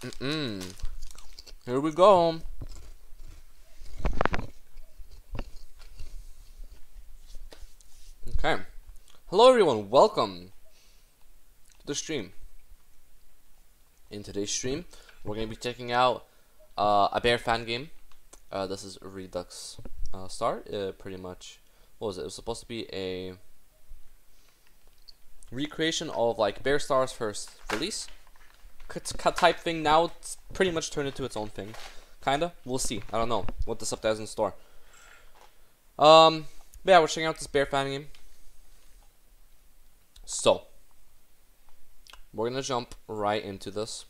Mm-mm. Here we go. Okay. Hello everyone, welcome to the stream. In today's stream, we're going to be checking out uh, a bear fan game. Uh, this is Redux uh, Star, uh, pretty much. What was it? It was supposed to be a recreation of like Bear Star's first release type thing. Now it's pretty much turned into its own thing, kinda. We'll see. I don't know what this update has in store. Um, yeah, we're checking out this Bear fan game. So, we're gonna jump right into this.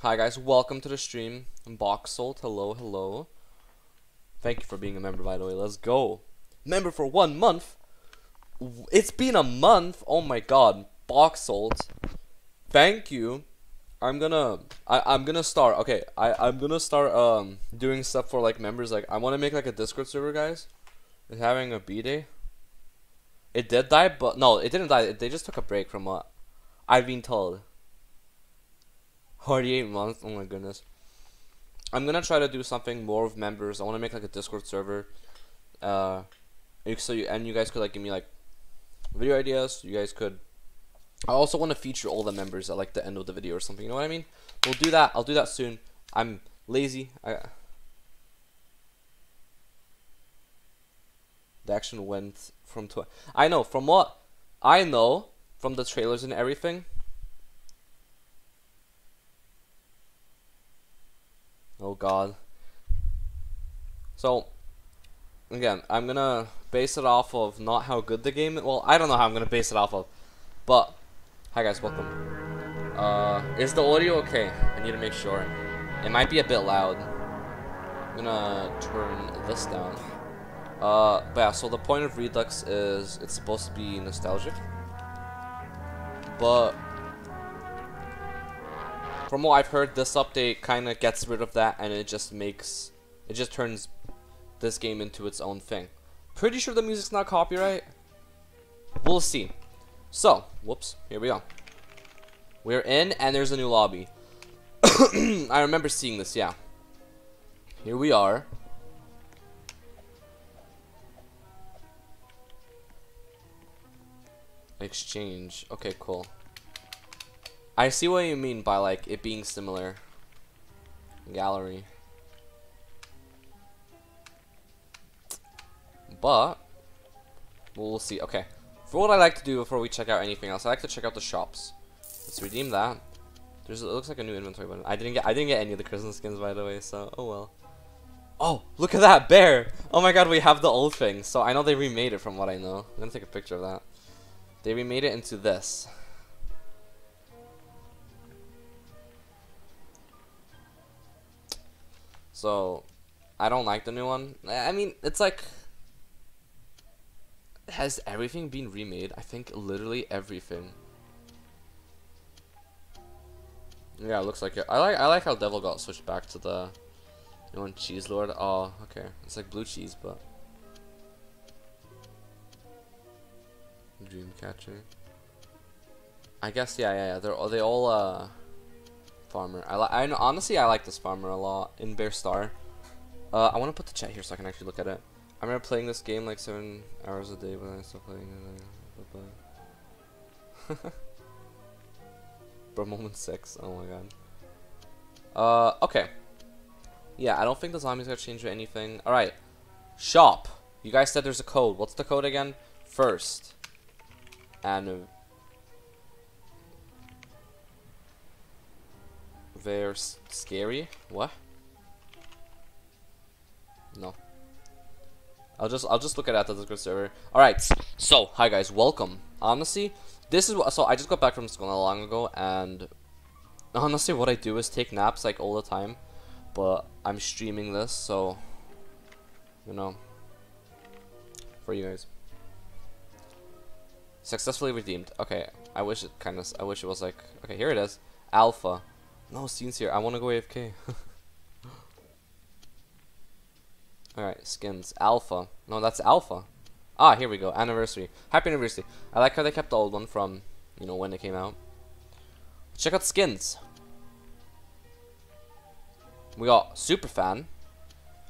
Hi guys, welcome to the stream. Boxalt, hello, hello. Thank you for being a member, by the way. Let's go. Member for one month. It's been a month. Oh my god, Boxalt. Thank you. I'm gonna I, I'm gonna start okay I I'm gonna start um doing stuff for like members like I want to make like a Discord server guys. It's having a B day. It did die, but no, it didn't die. They just took a break from what I've been told. 48 months. Oh my goodness. I'm gonna try to do something more with members. I want to make like a Discord server. Uh, so you and you guys could like give me like video ideas. You guys could. I also want to feature all the members at like the end of the video or something. You know what I mean? We'll do that. I'll do that soon. I'm lazy. I. The action went from tw- I know from what I know from the trailers and everything. Oh god. So again, I'm gonna base it off of not how good the game. Well, I don't know how I'm gonna base it off of, but hi guys, welcome. Uh, is the audio okay? I need to make sure. It might be a bit loud. I'm gonna turn this down. Uh, but yeah, so the point of Redux is it's supposed to be nostalgic. But from what I've heard, this update kind of gets rid of that and it just makes, it just turns this game into its own thing. Pretty sure the music's not copyright. We'll see. So, whoops, here we go. We're in and there's a new lobby. I remember seeing this, yeah. Here we are. Exchange. Okay, cool. I see what you mean by like it being similar. Gallery. But we'll see. Okay. For what I like to do before we check out anything else, I like to check out the shops. Let's redeem that. There's it looks like a new inventory button. I didn't get I didn't get any of the Christmas skins by the way, so oh well. Oh, look at that bear! Oh my god, we have the old thing. So I know they remade it from what I know. I'm gonna take a picture of that. They remade it into this. So, I don't like the new one. I mean, it's like... Has everything been remade? I think literally everything. Yeah, it looks like it. I like I like how Devil got switched back to the you cheese lord. Oh, okay. It's like blue cheese, but Dreamcatcher. I guess yeah, yeah, yeah. They're they all uh farmer. I like. I honestly I like this farmer a lot in Bear Star. Uh, I want to put the chat here so I can actually look at it. I remember playing this game like seven hours a day, but I still playing it. Bro, moment six. Oh my god. Uh, okay. Yeah, I don't think the zombies gonna change anything. All right, shop. You guys said there's a code. What's the code again? First. And they're scary. What? No. I'll just I'll just look at it at the Discord server. All right. So hi guys, welcome. Honestly, this is what. So I just got back from school not long ago, and honestly, what I do is take naps like all the time, but I'm streaming this, so you know, for you guys. Successfully redeemed. Okay, I wish it kind of. I wish it was like. Okay, here it is. Alpha. No scenes here. I want to go AFK. Alright, skins. Alpha. No, that's Alpha. Ah, here we go. Anniversary. Happy anniversary. I like how they kept the old one from, you know, when it came out. Check out skins. We got Super Fan.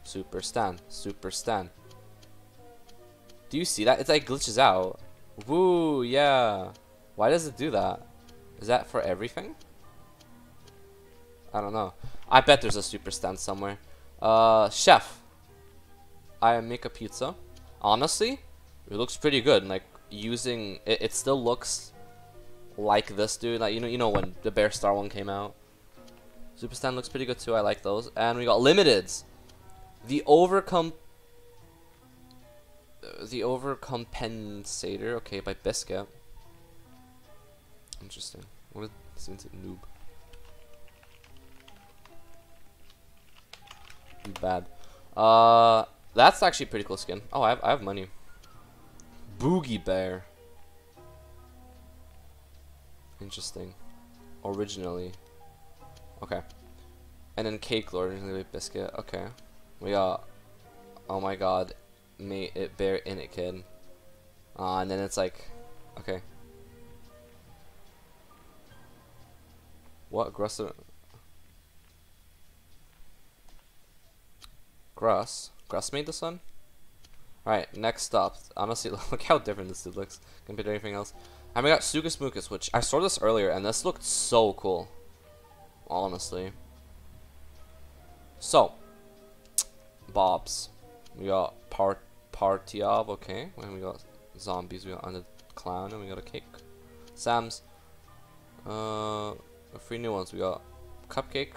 Super Stan. Super Stan. Do you see that? It like glitches out. Woo, yeah. Why does it do that? Is that for everything? I don't know. I bet there's a super stand somewhere. Uh, chef. I make a pizza. Honestly, it looks pretty good. Like using it, it still looks like this dude. Like you know, you know when the Bear Star one came out. Super stand looks pretty good too. I like those. And we got limiteds. The overcome. The overcompensator. Okay, by Biscuit. Interesting. What is it? noob? Bad. Uh, that's actually pretty cool skin. Oh, I have, I have money. Boogie Bear. Interesting. Originally. Okay. And then Cake Lord, originally Biscuit. Okay. We got, oh my god, mate it bear in it kid. Uh, and then it's like, okay. What? Gruss? Gruss? Gruss made this one? Alright, next up. Honestly, look how different this dude looks compared to anything else. And we got Sukas Mukas, which I saw this earlier, and this looked so cool. Honestly. So, Bobs. We got part Partiob, okay. And we got zombies, we got Under Clown, and we got a cake. Sam's. Uh, three new ones. We got Cupcake,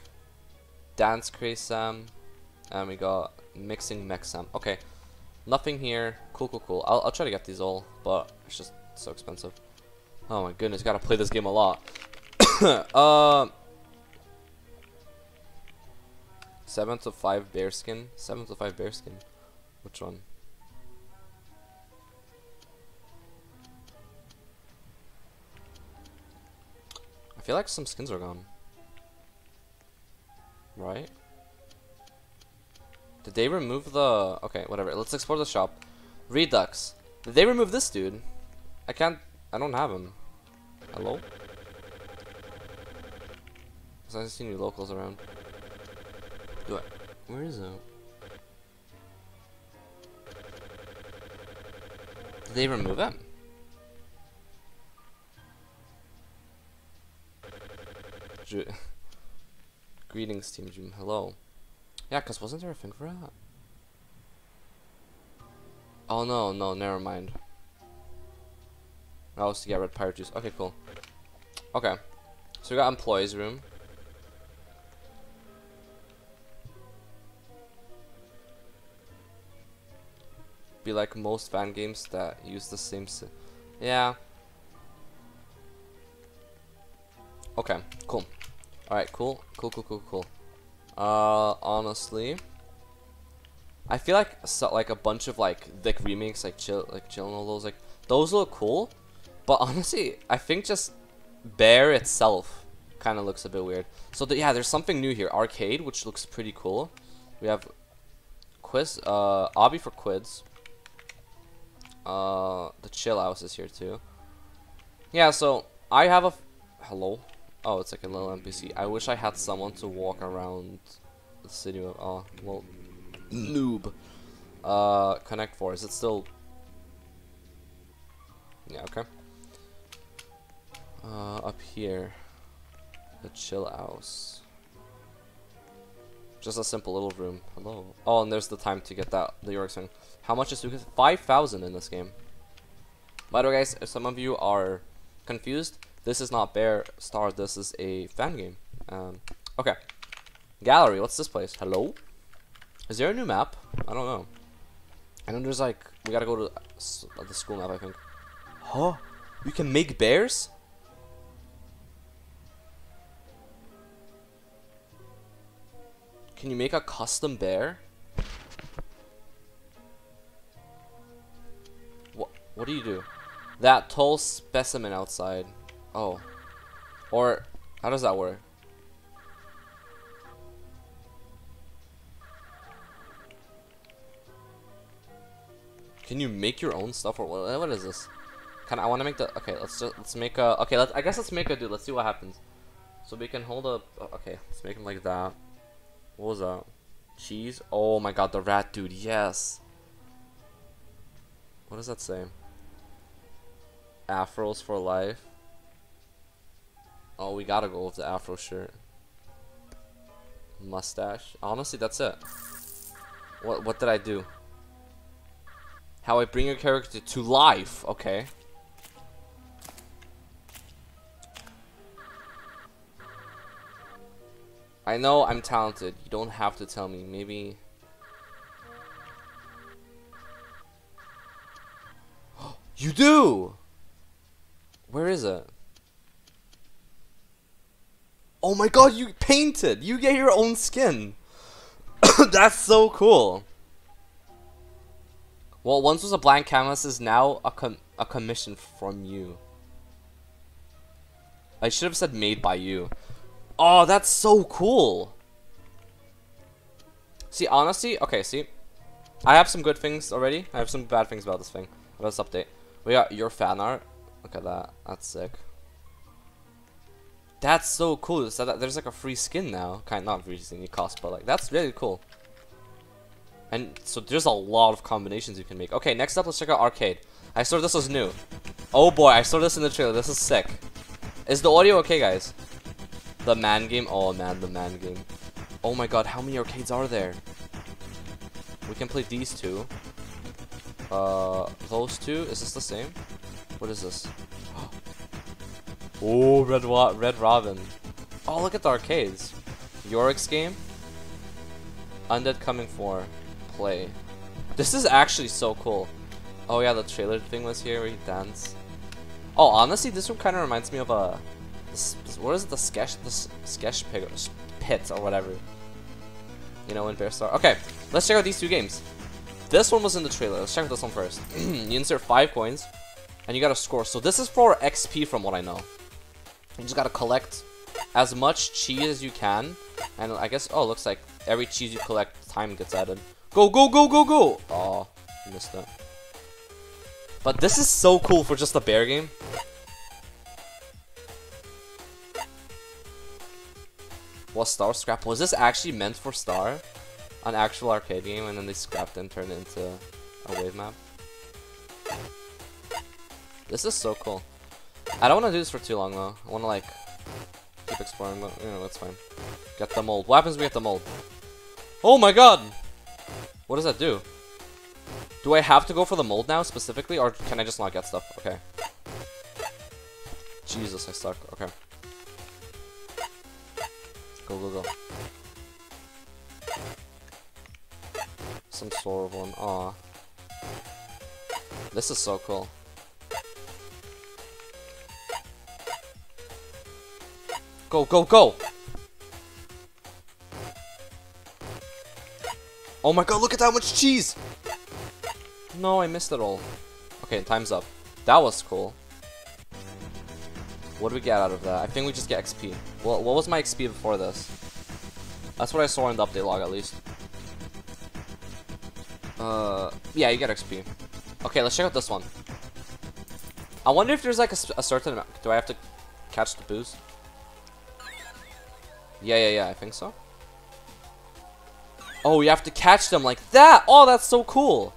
Dance Craze Sam, and we got Mixing Mech Sam. Okay, nothing here. Cool, cool, cool. I'll, I'll try to get these all, but it's just so expensive. Oh my goodness, gotta play this game a lot. uh, seven to five bearskin. Seven to five bearskin. Which one? I feel like some skins are gone. Right? Did they remove the... Okay, whatever. Let's explore the shop. Redux. Did they remove this dude? I can't... I don't have him. Hello? I see any locals around. Do I... Where is it? Did they remove him? Greetings, Team Jim. Hello. Yeah, because wasn't there a thing for that? Oh, no, no, never mind. Oh, was to get red pirate juice. Okay, cool. Okay. So we got employees room. Be like most fan games that use the same Yeah. Okay, cool. Alright, cool. Cool, cool, cool, cool. Uh, honestly, I feel like so, like a bunch of like like remakes, like chill, like chill and all those, like those look cool. But honestly, I think just Bear itself kind of looks a bit weird. So the, yeah, there's something new here. Arcade, which looks pretty cool. We have quiz, uh, obby for quids. Uh, the chill house is here too. Yeah, so I have a hello. Oh, it's like a little NPC. I wish I had someone to walk around the city of Oh, well, noob. Uh, Connect Four. Is it still? Yeah. Okay. Uh, up here, the chill house. Just a simple little room. Hello. Oh, and there's the time to get that the York thing. How much is Lucas? Five thousand in this game. By the way, guys, if some of you are confused, this is not Bear Star, this is a fan game. Um, okay. Gallery, what's this place? Hello? Is there a new map? I don't know. And know there's like, we gotta go to uh, the school map, I think. Huh? You can make bears? Can you make a custom bear? What, what do you do? That tall specimen outside. Oh. Or, how does that work? Can you make your own stuff or what, what is this? Can I want to make the okay? Let's just let's make a okay. Let I guess let's make a dude. Let's see what happens. So we can hold up. Okay, let's make him like that. What was that? Cheese? Oh my god, the rat dude, yes. What does that say? Afros for life. Oh, we gotta go with the afro shirt. Mustache. Honestly, that's it. What what did I do? How I bring your character to life. Okay. I know I'm talented. You don't have to tell me. Maybe. you do! Where is it? Oh my god, you painted! You get your own skin! That's so cool! Well, once was a blank canvas is now a, com a commission from you. I should have said made by you. Oh, that's so cool! See, honestly, okay, see. I have some good things already. I have some bad things about this thing. This update. We got your fan art. Look at that. That's sick. That's so cool. So that there's like a free skin now. Kind of not free skin, you cost, but like that's really cool. And so there's a lot of combinations you can make. Okay, next up, let's check out arcade. I saw this was new. Oh boy, I saw this in the trailer. This is sick. Is the audio okay, guys? The man game. Oh man, the man game. Oh my god, how many arcades are there? We can play these two. Uh, those two. Is this the same? What is this? Oh, Red Wa Red Robin. Oh, look at the arcades. Yorick's game. Undead Coming 4. Play. This is actually so cool. Oh yeah, the trailer thing was here where you dance. Oh, honestly, this one kind of reminds me of uh, a... What is it? The sketch... The sketch pig, pit or whatever. You know, in Bear Star. Okay, let's check out these two games. This one was in the trailer. Let's check out this one first. you insert 5 coins, and you got a score. So this is for XP from what I know. You just gotta collect as much cheese as you can. And I guess, oh, looks like every cheese you collect, time gets added. Go, go, go, go, go! Oh, missed that. But this is so cool for just a bear game. Was Star Scrap? Was this actually meant for Star? An actual arcade game and then they scrapped and turned it into a wave map? This is so cool. I don't want to do this for too long though. I want to like keep exploring, but you know, that's fine. Get the mold. What happens we get the mold? Oh my god! What does that do? Do I have to go for the mold now specifically, or can I just not get stuff? Okay. Jesus, I suck. Okay. Go, go, go. Some sort of one. Aw. This is so cool. Go, go, go! Oh my god, look at that much cheese! No, I missed it all. Okay, time's up. That was cool. What do we get out of that? I think we just get XP. Well, what was my XP before this? That's what I saw in the update log, at least. Uh, yeah, you get XP. Okay, let's check out this one. I wonder if there's like a, a certain amount. Do I have to catch the boost? Yeah, yeah, yeah, I think so. Oh, you have to catch them like that! Oh, that's so cool!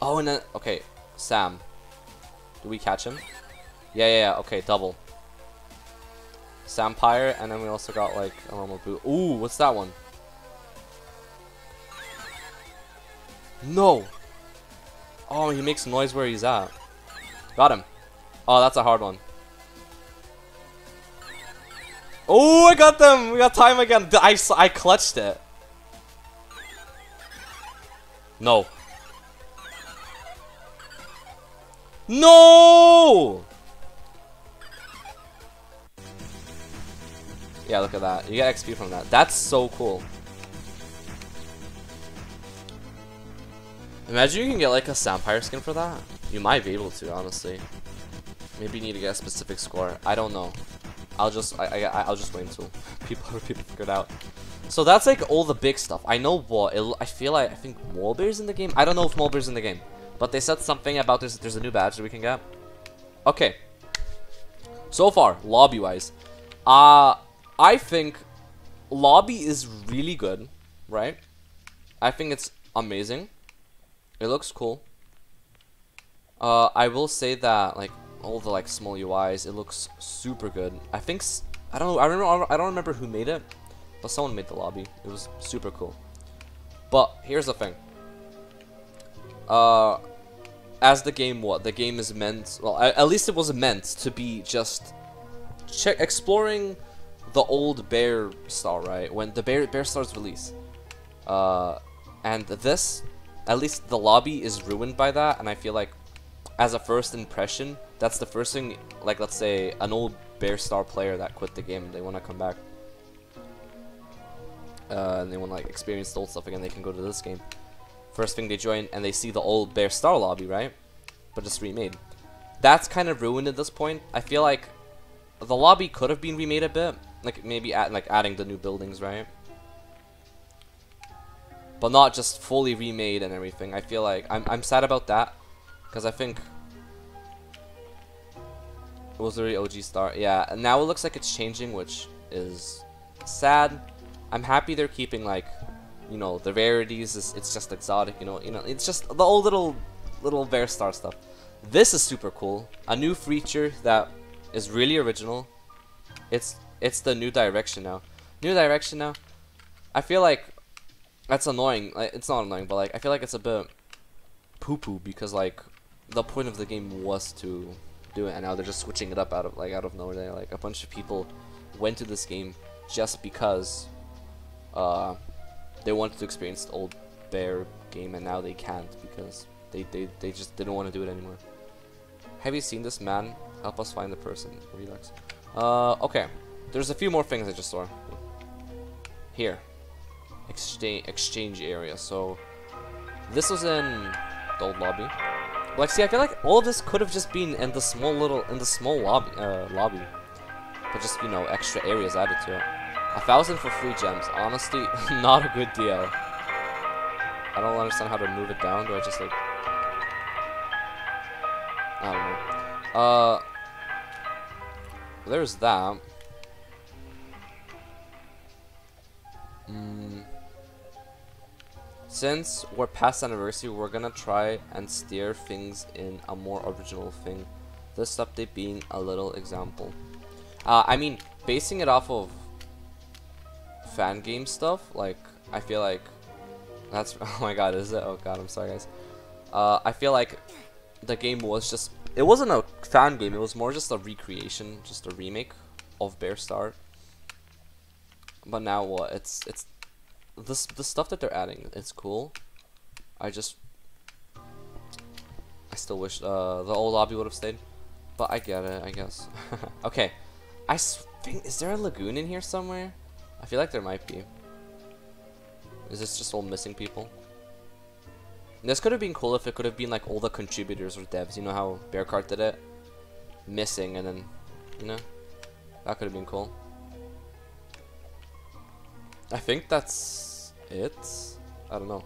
Oh, and then, okay, Sam. Do we catch him? Yeah, yeah, yeah, okay, double. Sampire, and then we also got, like, a normal boot. Ooh, what's that one? No! Oh, he makes noise where he's at. Got him. Oh, that's a hard one. Oh, I got them! We got time again. I, I clutched it. No. No! Yeah, look at that. You get XP from that. That's so cool. Imagine you can get like a Sampire skin for that. You might be able to, honestly. Maybe you need to get a specific score. I don't know. I'll just I, I I'll just wait until people people figure it out. So that's like all the big stuff. I know what it, I feel like I think Molbear's in the game. I don't know if Molbear's in the game, but they said something about this. there's a new badge that we can get. Okay. So far, lobby wise, uh I think lobby is really good, right? I think it's amazing. It looks cool. Uh, I will say that like all the like small UIs, it looks super good. I think I don't know. I remember. I don't remember who made it, but someone made the lobby. It was super cool. But here's the thing. Uh, as the game what the game is meant. Well, at least it was meant to be just check exploring the old Bear Star, right? When the Bear Bear Star's release. Uh, and this, at least the lobby is ruined by that, and I feel like, as a first impression, that's the first thing. Like, let's say an old Bear Star player that quit the game, they want to come back. Uh, and they want to like experience the old stuff again. They can go to this game. First thing they join, and they see the old Bear Star lobby, right? But just remade. That's kind of ruined at this point. I feel like the lobby could have been remade a bit, like maybe add, like adding the new buildings, right? But not just fully remade and everything. I feel like I'm I'm sad about that because I think it was already OG Star. Yeah, and now it looks like it's changing, which is sad. I'm happy they're keeping like, you know, the rarities. It's, it's just exotic, you know. You know, it's just the old little little Bear Star stuff. This is super cool. A new feature that is really original. It's it's the new direction now. New direction now. I feel like that's annoying. Like, it's not annoying, but like I feel like it's a bit poo poo because like the point of the game was to do it, and now they're just switching it up out of like out of nowhere. Like a bunch of people went to this game just because uh, they wanted to experience the old bear game, and now they can't because they they they just didn't want to do it anymore. Have you seen this man? Help us find the person. Relax. Uh, okay. There's a few more things I just saw. Here. Exchange exchange area. So this was in the old lobby. Like, see, I feel like all of this could have just been in the small little in the small lobby uh, lobby, but just you know extra areas added to it. A thousand for free gems. Honestly, not a good deal. I don't understand how to move it down. Do I just like? I don't know. Uh, there's that. Mm. Since we're past anniversary, we're gonna try and steer things in a more original thing. This update being a little example. Uh, I mean, basing it off of fan game stuff, like, I feel like that's, oh my god, is it? Oh god, I'm sorry guys. Uh, I feel like the game was just, it wasn't a fan game, it was more just a recreation, just a remake of Bear Star. But now what? It's, it's this the stuff that they're adding it's cool. I just I still wish uh, the old lobby would have stayed but I get it I guess. Okay I think is there a lagoon in here somewhere? I feel like there might be. Is this just all missing people? This could have been cool if it could have been like all the contributors or devs you know how Bearcart did it? Missing and then you know? That could have been cool. I think that's it? I don't know.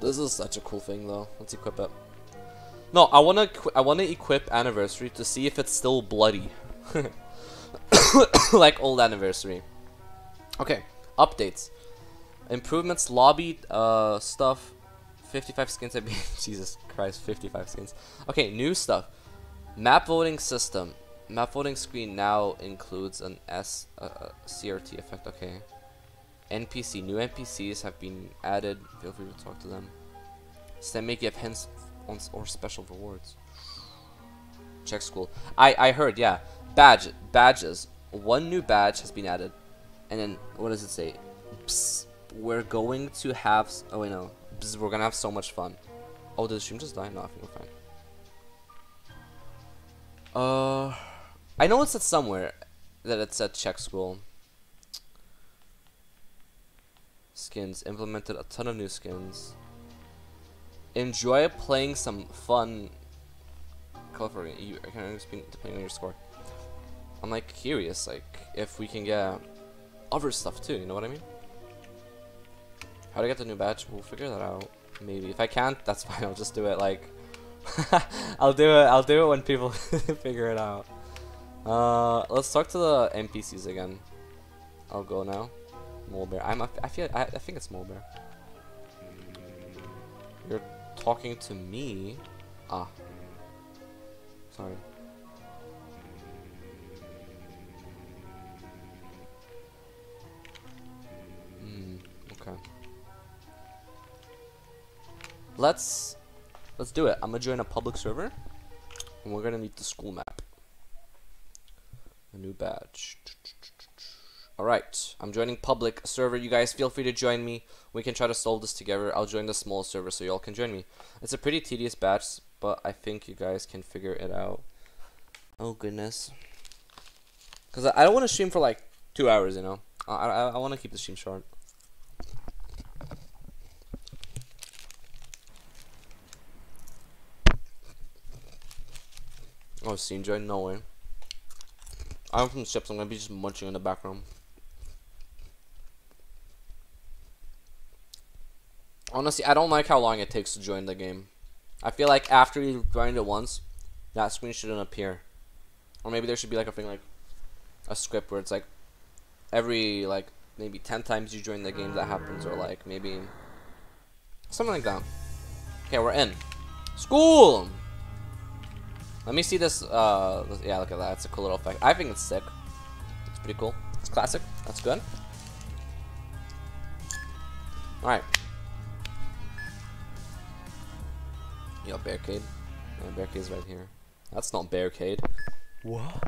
This is such a cool thing though. Let's equip it. No, I wanna I wanna equip anniversary to see if it's still bloody. like old anniversary. Okay, updates. Improvements, lobby uh stuff. 55 skins I mean Jesus Christ, 55 skins. Okay, new stuff. Map voting system. Map voting screen now includes an S uh, uh CRT effect. Okay. NPC. New NPCs have been added. Feel free to talk to them. Stem may give hints or special rewards. Check school. I I heard yeah. Badge badges. One new badge has been added, and then what does it say? Psst, we're going to have. Oh wait no. Psst, we're gonna have so much fun. Oh, did the stream just die? No, I think we're fine. Uh, I know it said somewhere that it said check school. Skins, implemented a ton of new skins. Enjoy playing some fun California. You can depending on your score. I'm like curious, like if we can get other stuff too. You know what I mean? How to get the new badge? We'll figure that out. Maybe if I can't, that's fine. I'll just do it. Like I'll do it. I'll do it when people figure it out. Uh, let's talk to the NPCs again. I'll go now. Mole. I'm. I feel. I, I think it's mole bear. You're talking to me. Ah. Sorry. Hmm. Okay. Let's let's do it. I'm gonna join a public server, and we're gonna need the school map. A new badge. Alright, I'm joining public server. You guys feel free to join me. We can try to solve this together. I'll join the small server so y'all can join me. It's a pretty tedious batch, but I think you guys can figure it out. Oh goodness. Because I, don't want to stream for like two hours, you know. I, I, I want to keep the stream short. Oh, scene join? No way. I'm from ships. I'm gonna be just munching in the background. Honestly, I don't like how long it takes to join the game. I feel like after you joined it once, that screen shouldn't appear. Or maybe there should be like a thing like a script where it's like every like maybe 10 times you join the game that happens or like maybe something like that. Okay, we're in. School! Let me see this, uh, yeah, look at that. It's a cool little effect. I think it's sick. It's pretty cool. It's classic. That's good. Alright. Yo, barricade. Yeah, barricade's right here. That's not barricade. What?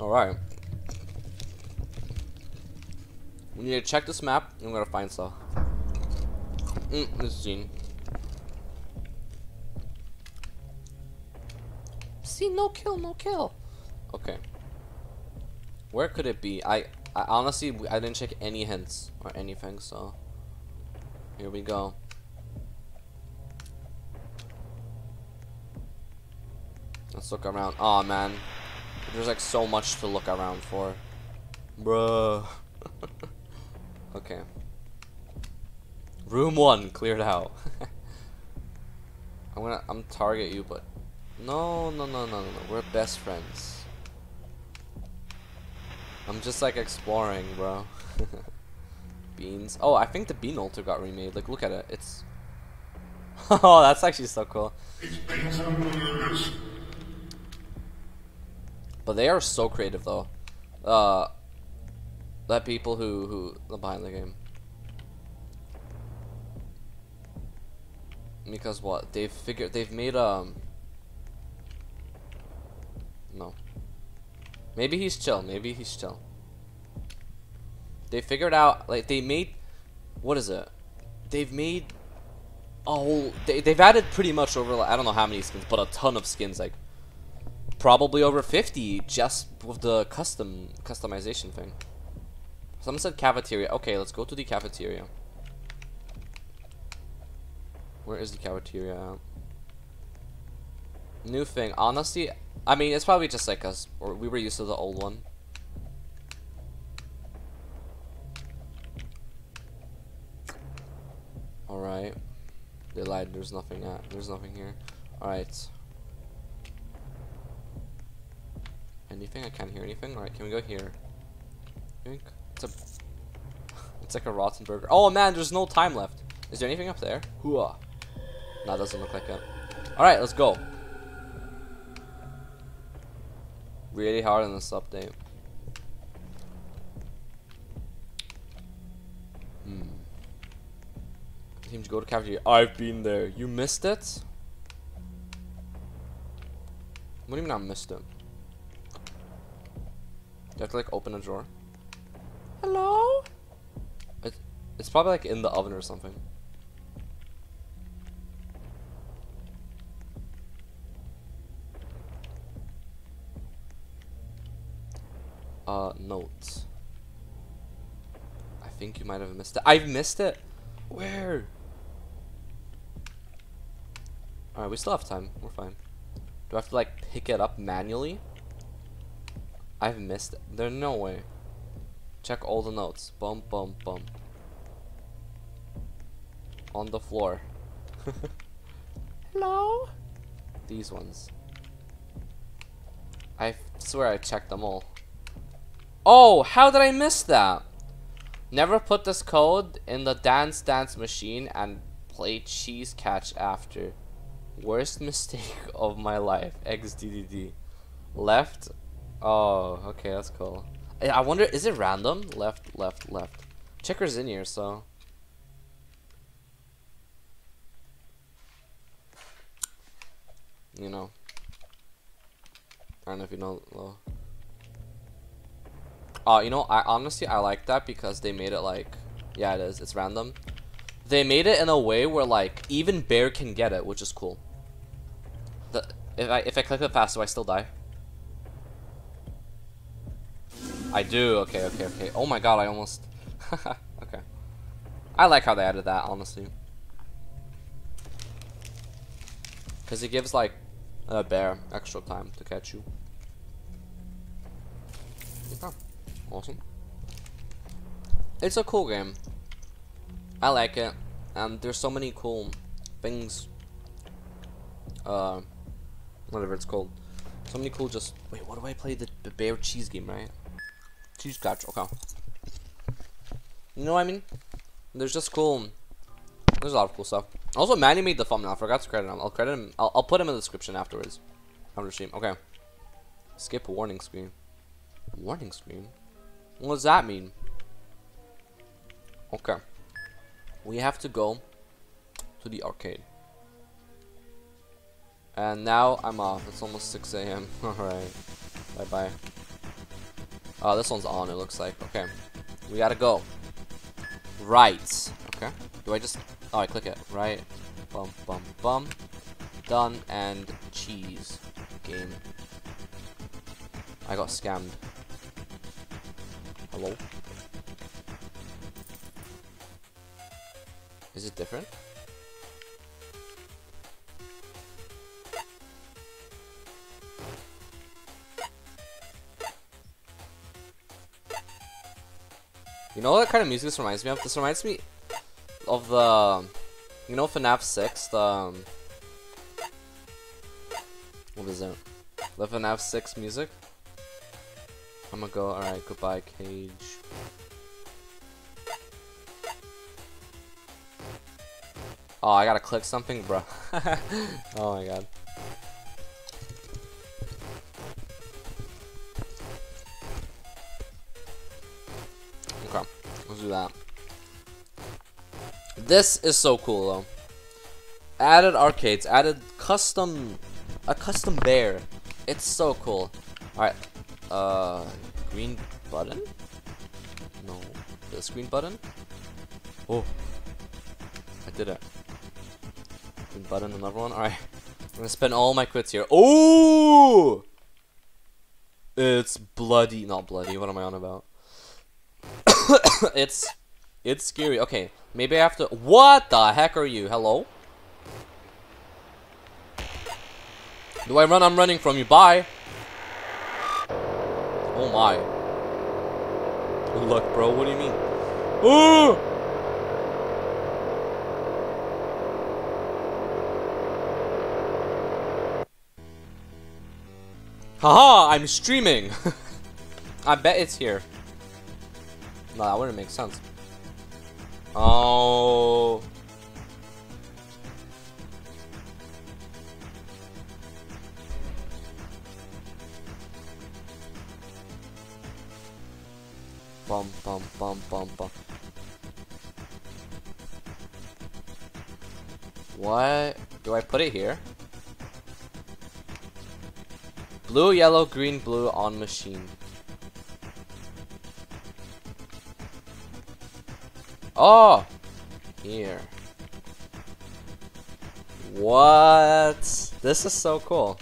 Alright. We need to check this map. I'm gonna find stuff. Mm, this scene. See, no kill, no kill. Okay. Where could it be? I, I honestly, I didn't check any hints or anything, so. Here we go. Let's look around. Oh man. There's like so much to look around for. Bruh. okay. Room one cleared out. I'm gonna I'm target you, but no, no, no, no, no, no. We're best friends. I'm just like exploring, bro. Beans. Oh, I think the bean altar got remade. Like, look at it. It's. oh, that's actually so cool. But they are so creative, though. Uh, that people who who behind the game. Because what they've figured, they've made um. No. Maybe he's chill. Maybe he's chill. They figured out like they made. What is it? They've made. a whole. they, they've added pretty much over I don't know how many skins, but a ton of skins like probably over 50 just with the custom customization thing. Someone said cafeteria. Okay, let's go to the cafeteria. Where is the cafeteria? New thing. Honestly, I mean, it's probably just like us, or we were used to the old one. Alright. They lied, there's nothing at, there's nothing here. Alright. Anything? I can't hear anything. Alright, can we go here? It's a It's like a rotten burger. Oh man, there's no time left. Is there anything up there? Hooah. No, doesn't look like it. Alright, let's go. Really hard on this update. Hmm. Teams go to cafeteria. I've been there. You missed it? What do you mean I missed it? You have to like open a drawer. Hello? It, it's probably like in the oven or something. Uh, notes. I think you might have missed it. I've missed it? Where? Alright, we still have time. We're fine. Do I have to like pick it up manually? I've missed. There's no way. Check all the notes. Bum, bum, bum. On the floor. Hello? These ones. I swear I checked them all. Oh, how did I miss that? Never put this code in the Dance Dance machine and play cheese catch after. Worst mistake of my life. XDDD. Left. Oh, okay, that's cool. I wonder, is it random? Left, left, left. Checker's in here, so. You know. I don't know if you know. Well. Uh, you know, I honestly I like that because they made it like, yeah, it is. It's random. They made it in a way where like even bear can get it, which is cool. The if I if I click it fast, do I still die? I do. Okay, okay, okay. Oh my god, I almost. okay. I like how they added that, honestly. Because it gives like a bear extra time to catch you. Okay. Awesome. It's a cool game. I like it. And there's so many cool things. Uh, whatever it's called. So many cool just... Wait, what do I play? The, the bear cheese game, right? Cheese catch, okay. You know what I mean? There's just cool... There's a lot of cool stuff. Also, Manny made the thumbnail. I forgot to credit him. I'll credit him. I'll, I'll put him in the description afterwards. After stream. Okay. Skip warning screen. Warning screen? What does that mean? Okay. We have to go to the arcade. And now I'm off. It's almost 6 a.m. Alright. Bye bye Oh, this one's on, it looks like. Okay. We gotta go. Right. Okay. Do I just. Oh, I click it. Right. Bum, bum, bum. Done. And cheese. Game. I got scammed. Hello? Is it different? You know what kind of music this reminds me of? This reminds me of the, you know FNAF 6, the, um, what is it? The FNAF 6 music? I'm gonna go, alright, goodbye cage. Oh, I gotta click something, bro. oh my god. Okay, let's do that. This is so cool though. Added arcades, added custom, a custom bear. It's so cool. Alright, uh, green button? No, this green button? Oh, I did it. Green button, another one. Alright, I'm gonna spend all my quits here. Oh! It's bloody, not bloody, what am I on about? it's, it's scary. Okay, maybe I have to, what the heck are you? Hello? Do I run? I'm running from you. Bye. Oh my. Good luck, bro. What do you mean? Ooh! Haha, I'm streaming. I bet it's here. No, that wouldn't make sense. Oh. Bum bum bum bum bum. What? Do I put it here? Blue, yellow, green, blue on machine. Oh! Here. What? This is so cool.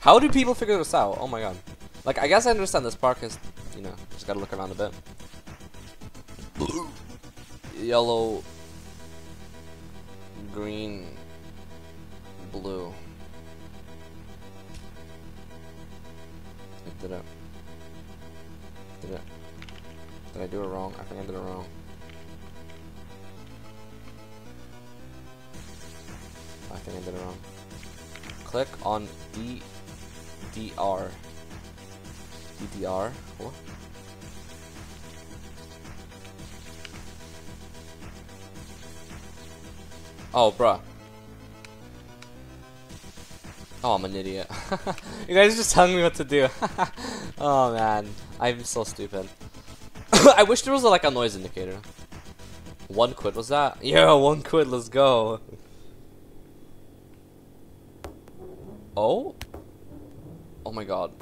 How do people figure this out? Oh my god. Like, I guess I understand this part because, you know, just gotta look around a bit. Blue. Yellow. Green. Blue. Did it. Did Did I do it wrong? I think I did it wrong. I think I did it wrong. Click on D D R. DDR. What? Oh, bruh. Oh, I'm an idiot. you guys just telling me what to do. oh man, I'm so stupid. I wish there was like a noise indicator. One quid was that? Yeah, one quid, Let's go. Oh? Oh my god.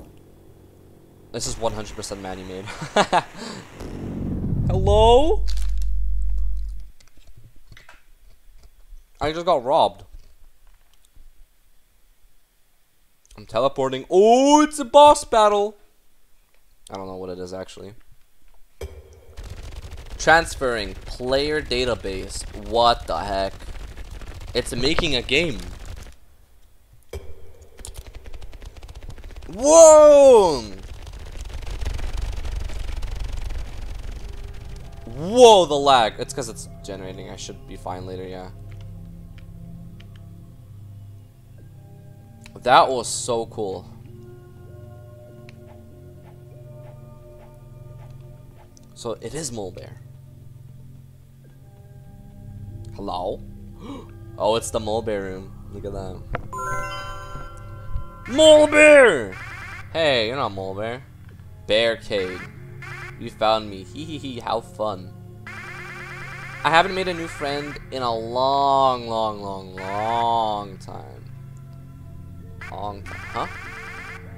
This is 100% Manny made. Hello? I just got robbed. I'm teleporting. Oh, it's a boss battle. I don't know what it is actually. Transferring player database. What the heck? It's making a game. Whoa! Whoa, the lag. It's because it's generating. I should be fine later, yeah. That was so cool. So it is Mole Bear. Hello? oh, it's the Mole Bear room. Look at that. Mole Bear! Hey, you're not Mole Bear. Bearcade. You found me. Hee hee hee, how fun. I haven't made a new friend in a long, long, long, long time. Long time. Huh?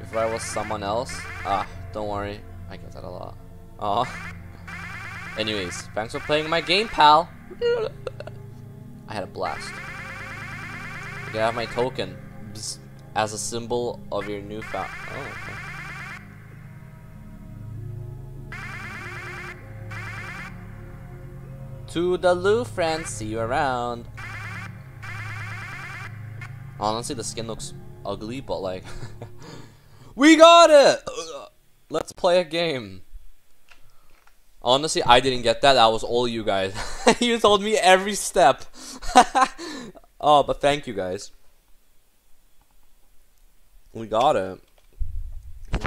If I was someone else? Ah, don't worry. I get that a lot. Aw. Anyways, thanks for playing my game, pal. I had a blast. You can have my token as a symbol of your newfound. Oh, okay. To the Lou friends, see you around. Honestly, the skin looks ugly, but like, we got it. Let's play a game. Honestly, I didn't get that. That was all you guys. you told me every step. oh, but thank you guys. We got it.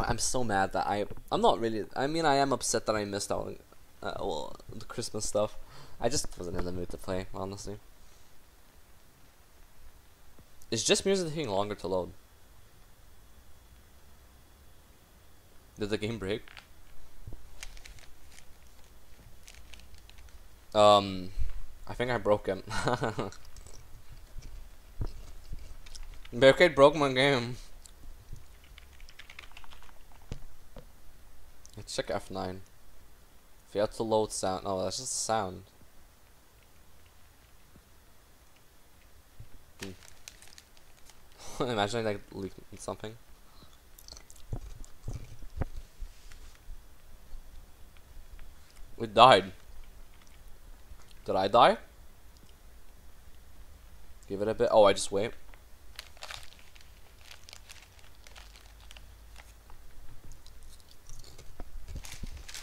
I'm so mad that I. I'm not really. I mean, I am upset that I missed out on uh, well, the Christmas stuff. I just wasn't in the mood to play, honestly. It's just music taking longer to load? Did the game break? Um, I think I broke it. Barricade broke my game. Let's check F9. Failed to load sound. Oh, that's just sound. Hmm. Imagine like leaking something. We died. Did I die? Give it a bit. Oh, I just wait.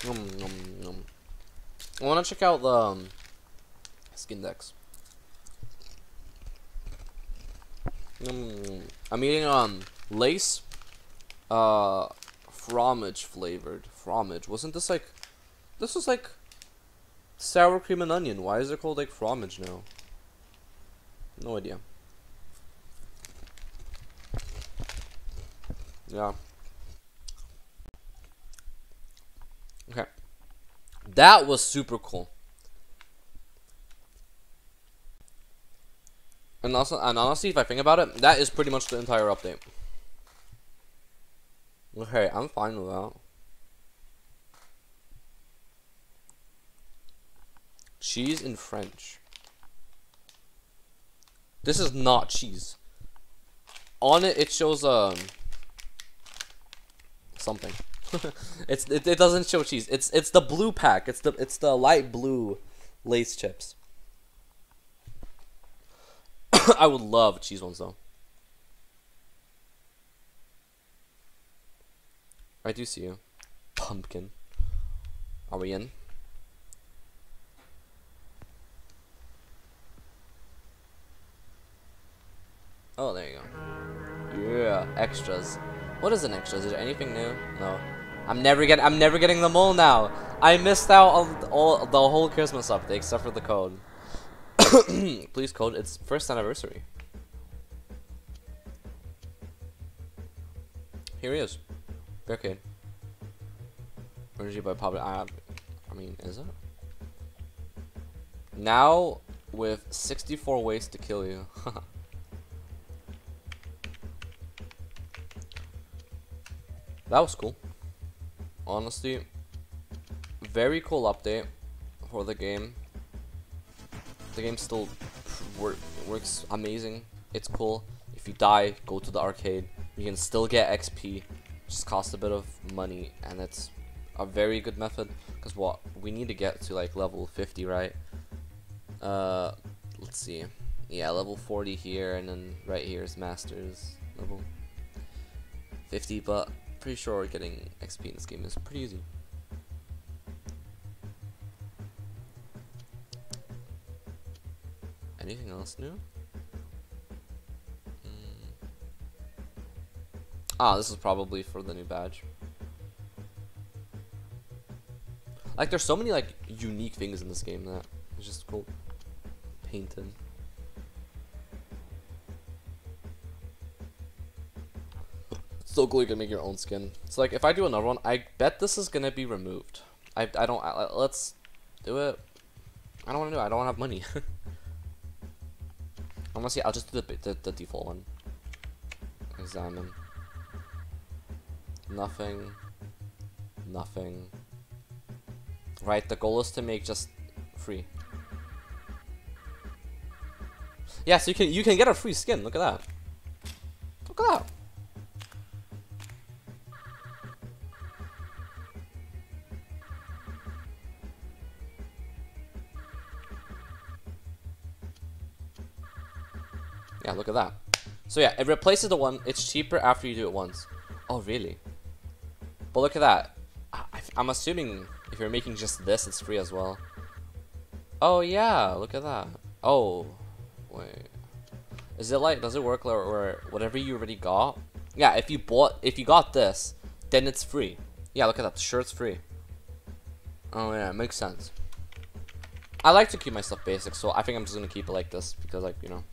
Nom, nom, nom. I want to check out the um, skin decks. I'm eating um Lay's, uh, fromage flavored fromage. Wasn't this like, this was like sour cream and onion. Why is it called like fromage now? No idea. Yeah. Okay. That was super cool. And also, and honestly, if I think about it, that is pretty much the entire update. Okay, I'm fine with that. Cheese in French. This is not cheese. On it, it shows um something. it's it, it doesn't show cheese. It's it's the blue pack. It's the it's the light blue Lay's chips. I would love cheese ones though. I do see you. Pumpkin. Are we in? Oh, there you go. Yeah, extras. What is an extra? Is there anything new? No. I'm never getting. I'm never getting the mole now. I missed out on all the whole Christmas update except for the code. Please code. It's first anniversary. Here he is. Barricade. Energy by public. I, uh, I mean, is it? Now with 64 ways to kill you. that was cool. Honestly, very cool update for the game. The game still work, works amazing. It's cool. If you die, go to the arcade. You can still get XP. Just cost a bit of money, and it's a very good method. Because what we need to get to like level 50, right? Uh, let's see. Yeah, level 40 here, and then right here is masters level 50. But pretty sure getting XP in this game is pretty easy. Anything else new? Mm. Ah, this is probably for the new badge. Like, there's so many, like, unique things in this game that is just cool. Painted. So cool you can make your own skin. So, like, if I do another one, I bet this is gonna be removed. I, I don't, I, let's do it. I don't want to do it. I don't have money. Honestly, I'll just do the, the, the default one. Examine. Nothing. Nothing. Right, the goal is to make just free. Yeah, so you can you can get a free skin. Look at that. Look at that. So yeah, it replaces the one. It's cheaper after you do it once. Oh, really? But look at that. I, I'm assuming if you're making just this, it's free as well. Oh yeah, look at that. Oh, wait. Is it like, does it work or, where whatever you already got? Yeah, if you bought, if you got this, then it's free. Yeah, look at that, the shirt's free. Oh yeah, it makes sense. I like to keep my stuff basic, so I think I'm just gonna keep it like this because like, you know.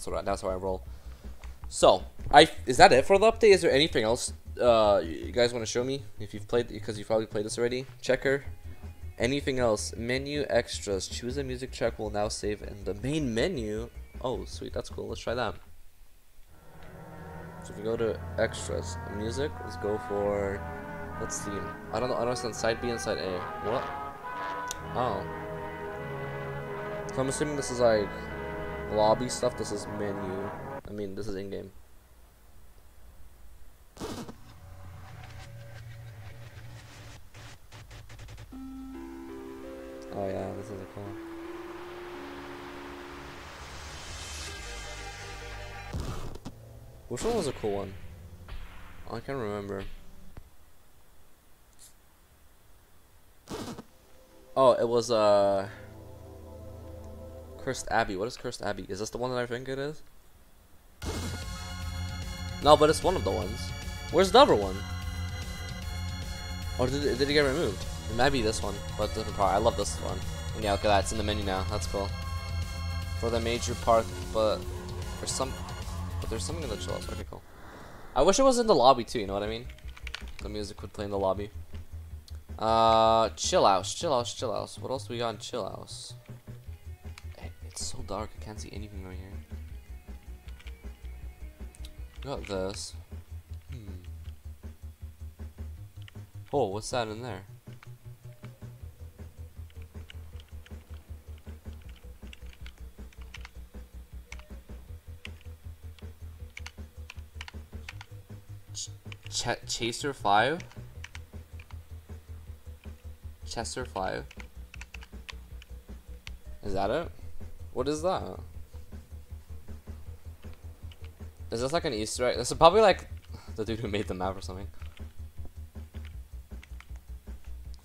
That's what I, that's how I roll. So, I is that it for the update? Is there anything else uh, you guys want to show me? If you've played, because you've probably played this already. Checker. Anything else? Menu extras. Choose a music track will now save in the main menu. Oh, sweet. That's cool. Let's try that. So if we go to extras, music, let's go for, let's see. I don't know. I don't understand. Side B and side A. What? Oh. So I'm assuming this is like lobby stuff. This is menu. I mean, this is in-game. Oh yeah, this is a cool one. Which one was a cool one? I can't remember. Oh, it was uh Cursed Abbey. What is Cursed Abbey? Is this the one that I think it is? No, but it's one of the ones. Where's the other one? Or did it, did it get removed? It might be this one, but different part. I love this one. And yeah, look at that. It's in the menu now. That's cool. For the major part, but there's some, but there's something in the chill. Okay, cool. I wish it was in the lobby too. You know what I mean? The music would play in the lobby. Uh, chill house, chill house, chill house. What else do we got in chill house? It's so dark. I can't see anything right here. Got this. Hmm. Oh, what's that in there? Ch Chaser 5? Chester 5? Is that it? What is that? Is this like an Easter egg? This is probably like the dude who made the map or something.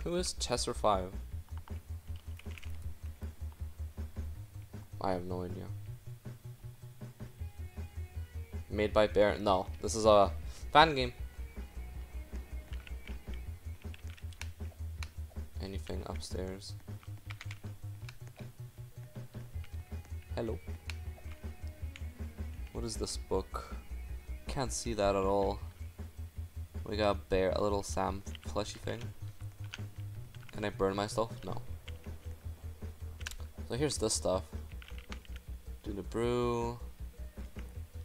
Who is Chester 5? I have no idea. Made by Bear. No, this is a fan game. Anything upstairs? Hello. What is this book? Can't see that at all. We got a bear, a little Sam fleshy thing. Can I burn myself? No. So here's this stuff. Do the brew.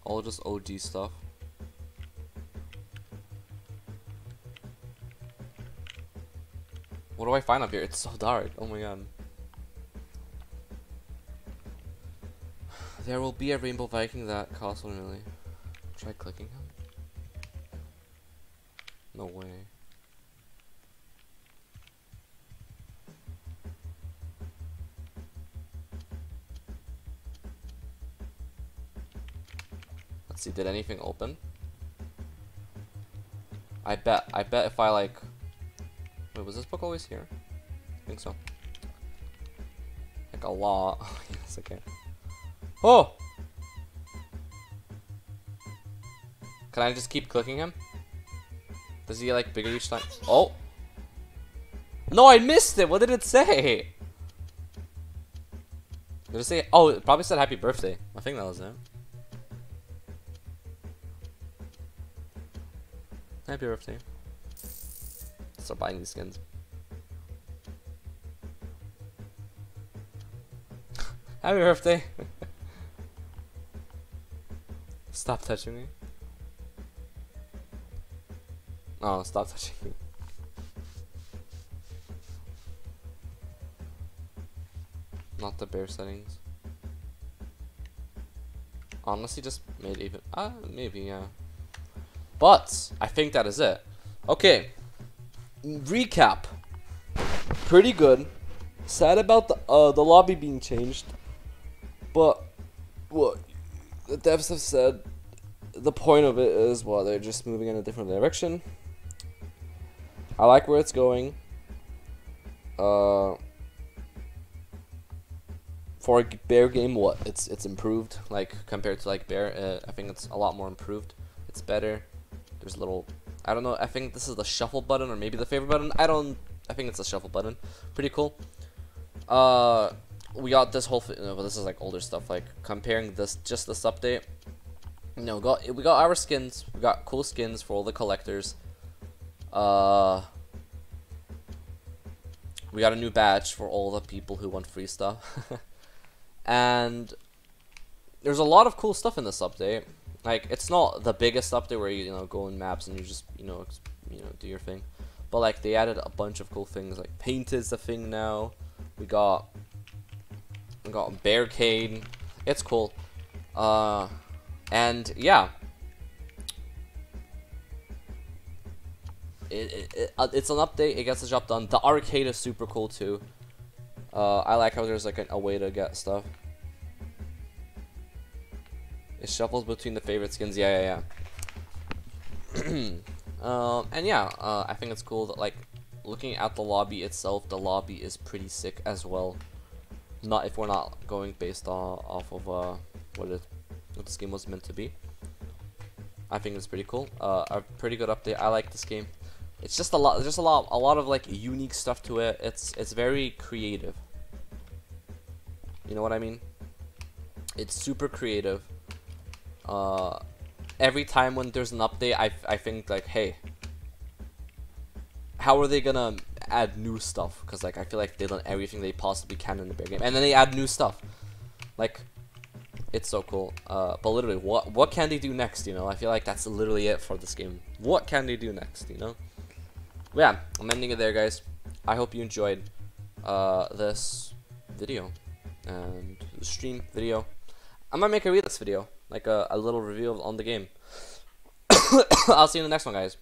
All just OG stuff. What do I find up here? It's so dark. Oh my god. There will be a Rainbow Viking that costs one million. Try clicking him. No way. Let's see, did anything open? I bet, I bet if I like... Wait, was this book always here? I think so. Like a lot. yes, okay. Oh! Can I just keep clicking him? Does he get like bigger each time? Oh! No, I missed it! What did it say? Did it say? Oh, it probably said happy birthday. I think that was it. Happy birthday. Start buying these skins. Happy birthday! Stop touching me. Oh, stop touching me. Not the bear settings. Honestly, just made even. Ah, uh, maybe, yeah. But, I think that is it. Okay. Recap. Pretty good. Sad about the uh, the lobby being changed. But, devs have said, the point of it is, well, they're just moving in a different direction. I like where it's going. Uh, for a bear game, what it's it's improved like compared to like bear. Uh, I think it's a lot more improved. It's better. There's a little, I don't know. I think this is the shuffle button or maybe the favorite button. I don't. I think it's the shuffle button. Pretty cool. Uh, we got this whole. Know, this is like older stuff. Like comparing this just this update. You know, got we got our skins. We got cool skins for all the collectors. Uh, we got a new badge for all the people who want free stuff. and there's a lot of cool stuff in this update. Like it's not the biggest update where you you know go in maps and you just you know you know do your thing, but like they added a bunch of cool things. Like paint is a thing now. We got got barricade. It's cool. Uh, and yeah, it, it, it, uh, it's an update. It gets the job done. The arcade is super cool too. Uh, I like how there's like an, a way to get stuff. It shuffles between the favorite skins. Yeah, yeah, yeah. um, and yeah, uh, I think it's cool that like looking at the lobby itself, the lobby is pretty sick as well. Not if we're not going based on, off of uh, what it what this game was meant to be. I think it's pretty cool. Uh, a pretty good update. I like this game. It's just a lot. There's a lot, a lot of like unique stuff to it. It's it's very creative. You know what I mean? It's super creative. Uh, every time when there's an update, I I think like, hey, how are they gonna add new stuff? Because like I feel like they've done everything they possibly can in the bear game, and then they add new stuff. Like, it's so cool. Uh, but literally, what what can they do next? You know, I feel like that's literally it for this game. What can they do next? You know yeah, I'm ending it there, guys. I hope you enjoyed uh, this video and the stream video. I might make a REDUX video, like a, a little review on the game. I'll see you in the next one, guys.